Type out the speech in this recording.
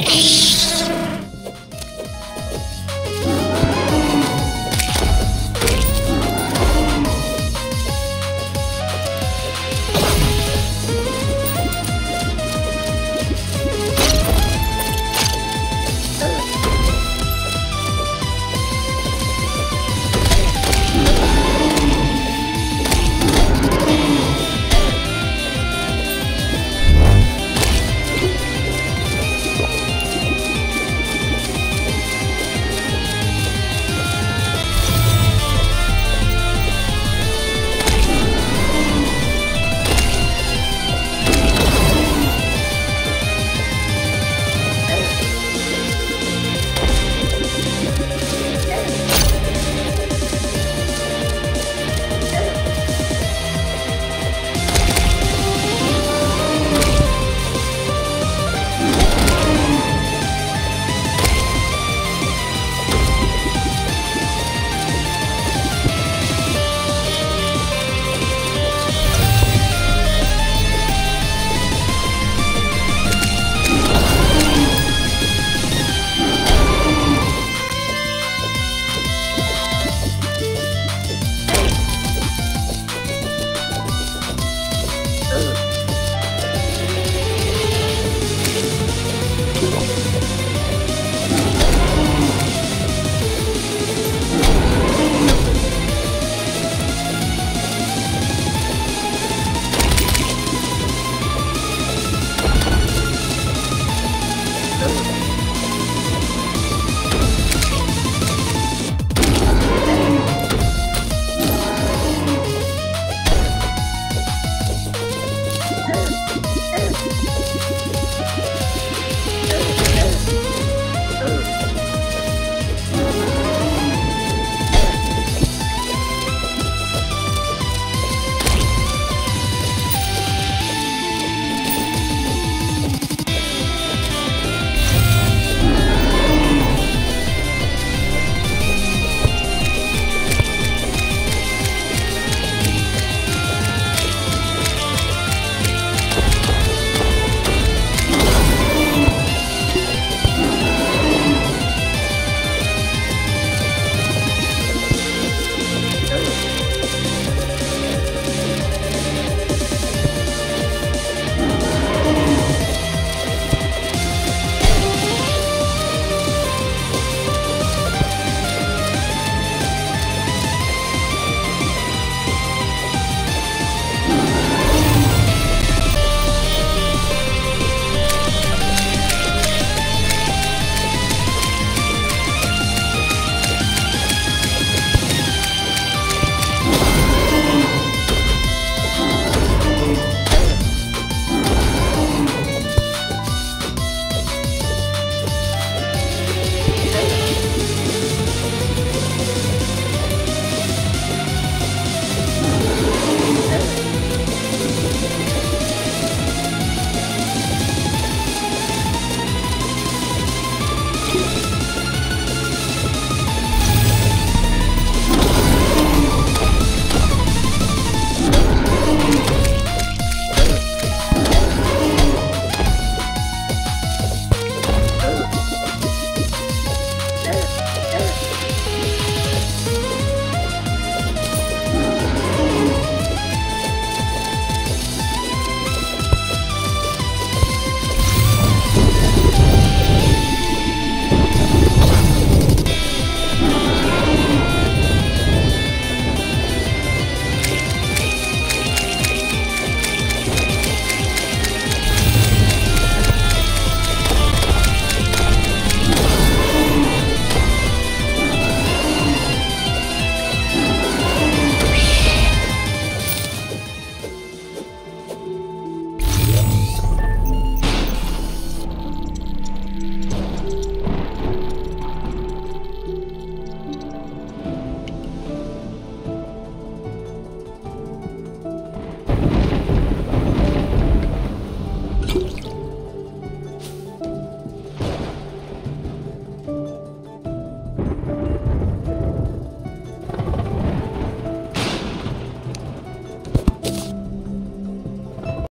Shh.